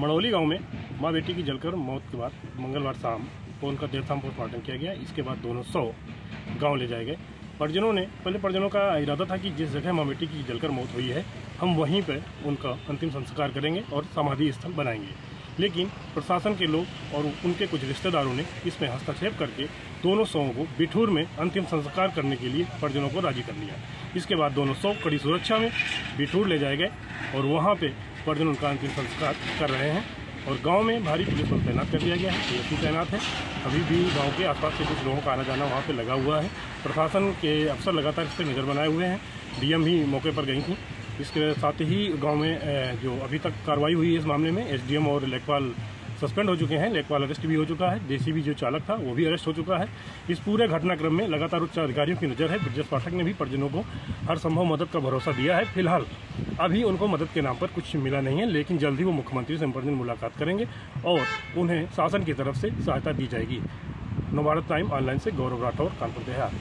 मड़ौली गाँव में माँ बेटी की जलकर मौत के बाद मंगलवार शाम को उनका देर पोस्टमार्टम किया गया। इसके बाद दोनों सौ गाँव ले जाए गए। परिजनों ने, पहले परिजनों का इरादा था कि जिस जगह माँ बेटी की जलकर मौत हुई है, हम वहीं पर उनका अंतिम संस्कार करेंगे और समाधि स्थल बनाएँगे। लेकिन प्रशासन के लोग और उनके कुछ रिश्तेदारों ने इसमें हस्तक्षेप करके दोनों शवों को बिठूर में अंतिम संस्कार करने के लिए परिजनों को राज़ी कर लिया। इसके बाद दोनों शव कड़ी सुरक्षा में बिठूर ले जाए गए और वहाँ पे परिजन उनका अंतिम संस्कार कर रहे हैं और गाँव में भारी पुलिस बल तैनात कर दिया गया है। पुलिस तैनात है। अभी भी गाँव के आसपास से कुछ लोगों का आना जाना वहाँ पे लगा हुआ है। प्रशासन के अफसर लगातार इस पर नज़र बनाए हुए हैं। डीएम भी मौके पर गई थी। इसके साथ ही गाँव में जो अभी तक कार्रवाई हुई है इस मामले में, एसडीएम और लेखपाल सस्पेंड हो चुके हैं। लेखपाल अरेस्ट भी हो चुका है। जेसीबी जो चालक था, वो भी अरेस्ट हो चुका है। इस पूरे घटनाक्रम में लगातार उच्च अधिकारियों की नज़र है। ब्रजेश पाठक ने भी परिजनों को हर संभव मदद का भरोसा दिया है। फ़िलहाल अभी उनको मदद के नाम पर कुछ मिला नहीं है, लेकिन जल्द ही वो मुख्यमंत्री से प्रतिदिन मुलाकात करेंगे और उन्हें शासन की तरफ़ से सहायता दी जाएगी। नवभारत टाइम ऑनलाइन से गौरव राठौर, कानपुर देहात